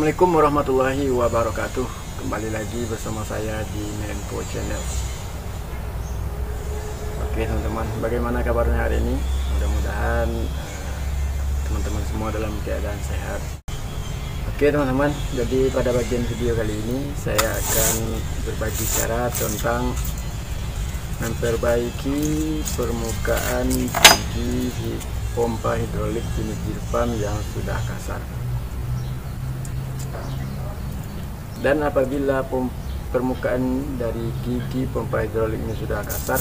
Assalamualaikum warahmatullahi wabarakatuh. Kembali lagi bersama saya di Menpo Channel. Oke teman-teman, bagaimana kabarnya hari ini? Mudah-mudahan eh, teman-teman semua dalam keadaan sehat. Oke teman-teman, jadi pada bagian video kali ini Saya akan berbagi cara tentang Memperbaiki permukaan gigi pompa hidrolik jenis Jirpam yang sudah kasar dan apabila permukaan dari gigi pompa hidrolik ini sudah kasar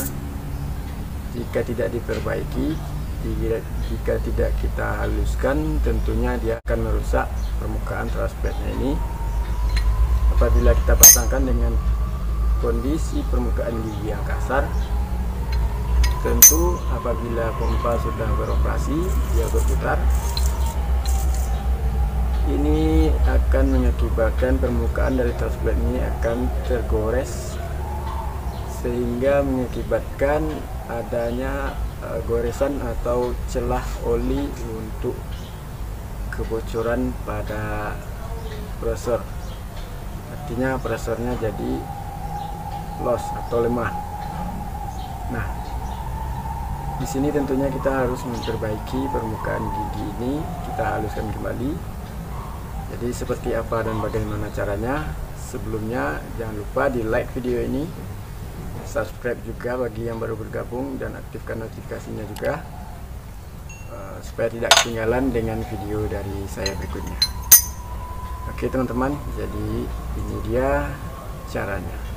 jika tidak diperbaiki jika tidak kita haluskan tentunya dia akan merusak permukaan transpetnya ini. Apabila kita pasangkan dengan kondisi permukaan gigi yang kasar tentu apabila pompa sudah beroperasi dia berputar ini akan mengakibatkan permukaan dari transplant ini akan tergores sehingga mengakibatkan adanya uh, goresan atau celah oli untuk kebocoran pada presor artinya presornya jadi loss atau lemah. Nah di sini tentunya kita harus memperbaiki permukaan gigi ini. Kita haluskan kembali jadi seperti apa dan bagaimana caranya sebelumnya jangan lupa di like video ini subscribe juga bagi yang baru bergabung dan aktifkan notifikasinya juga uh, supaya tidak ketinggalan dengan video dari saya berikutnya. Oke teman-teman jadi ini dia caranya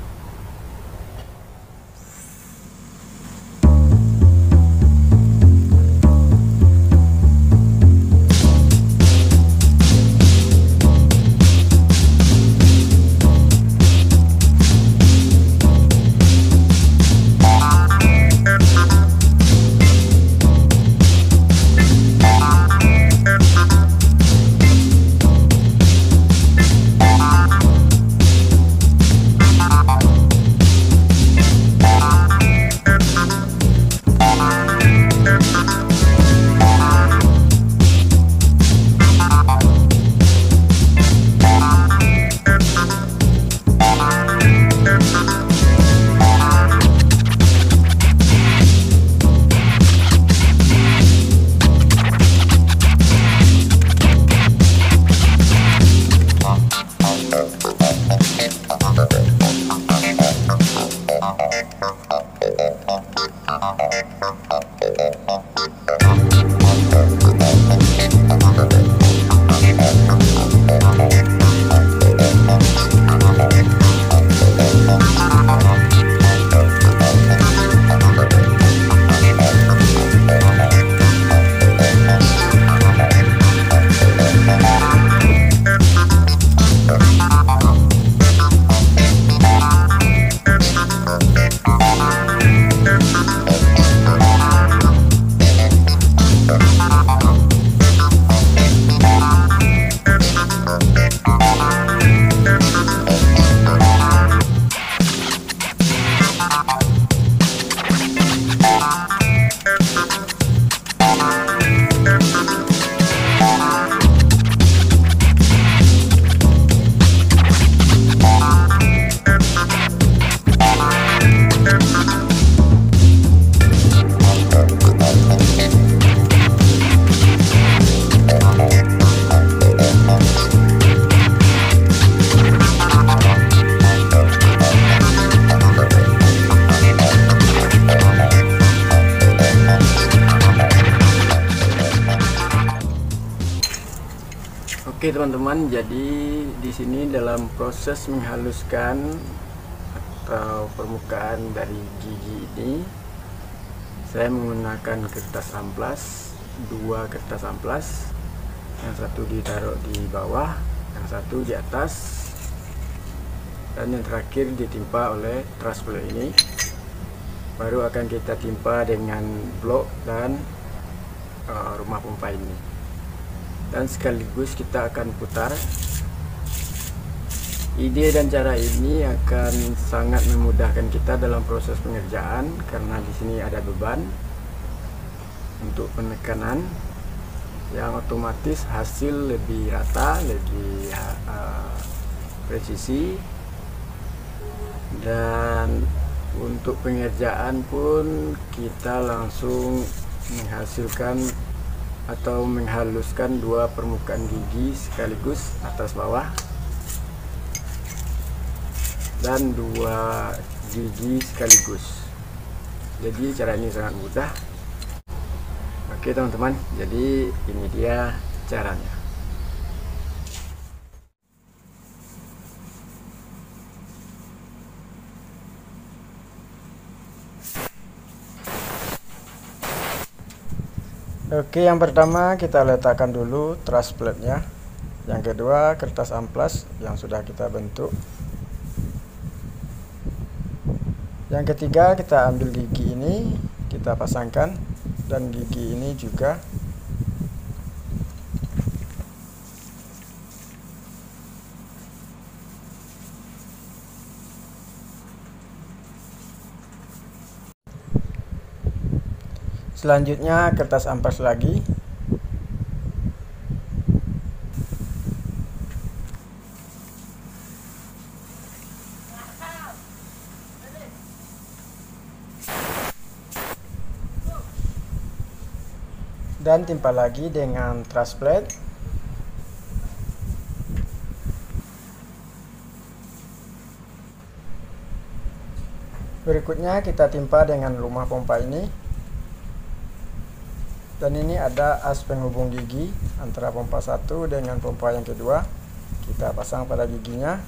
Oke teman-teman, jadi di sini dalam proses menghaluskan atau permukaan dari gigi ini saya menggunakan kertas amplas, dua kertas amplas, yang satu ditaruh di bawah, yang satu di atas, dan yang terakhir ditimpa oleh truss ini. Baru akan kita timpa dengan blok dan uh, rumah pompa ini dan sekaligus kita akan putar. Ide dan cara ini akan sangat memudahkan kita dalam proses pengerjaan karena di sini ada beban untuk penekanan yang otomatis hasil lebih rata, lebih uh, presisi. Dan untuk pengerjaan pun kita langsung menghasilkan atau menghaluskan dua permukaan gigi sekaligus atas bawah. Dan dua gigi sekaligus. Jadi cara ini sangat mudah. Oke teman-teman. Jadi ini dia caranya Oke, yang pertama kita letakkan dulu truss plate-nya. Yang kedua, kertas amplas yang sudah kita bentuk. Yang ketiga, kita ambil gigi ini, kita pasangkan dan gigi ini juga selanjutnya kertas ampas lagi. Dan timpa lagi dengan truss plate berikutnya kita timpa dengan rumah pompa ini dan ini ada as penghubung gigi antara pompa satu dengan pompa yang kedua. Kita pasang pada giginya.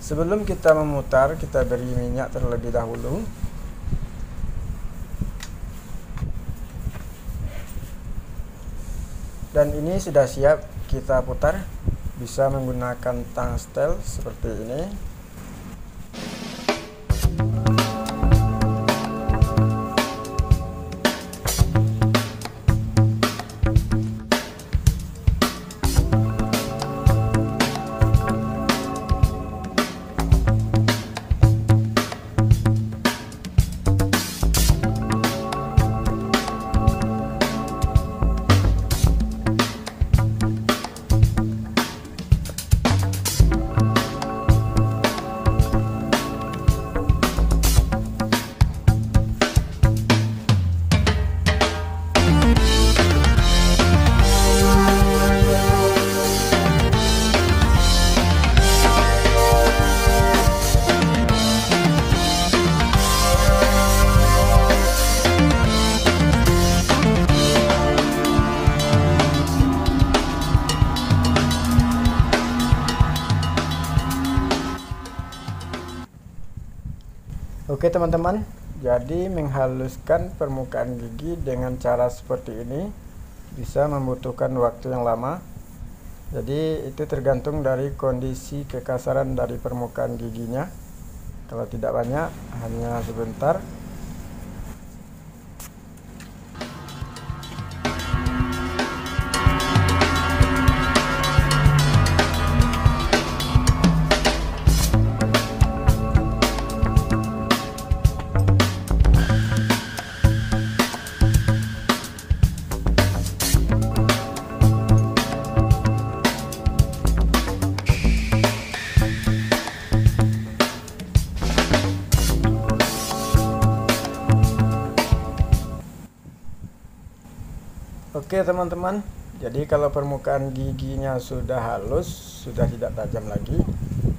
Sebelum kita memutar kita beri minyak terlebih dahulu. Dan ini sudah siap kita putar. Bisa menggunakan tang stel seperti ini Oke teman-teman, jadi menghaluskan permukaan gigi dengan cara seperti ini bisa membutuhkan waktu yang lama. Jadi itu tergantung dari kondisi kekasaran dari permukaan giginya. Kalau tidak banyak, hanya sebentar Oke teman-teman. Jadi kalau permukaan giginya sudah halus sudah tidak tajam lagi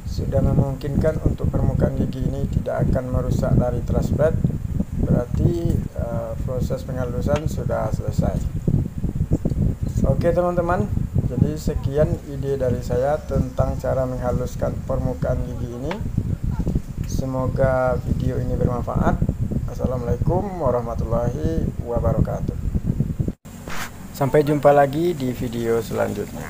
sudah memungkinkan untuk permukaan gigi ini tidak akan merusak dari truss berarti uh, proses penghalusan sudah selesai. Oke teman-teman. Jadi sekian ide dari saya tentang cara menghaluskan permukaan gigi ini. Semoga video ini bermanfaat. Assalamualaikum warahmatullahi wabarakatuh Sampai jumpa lagi di video selanjutnya.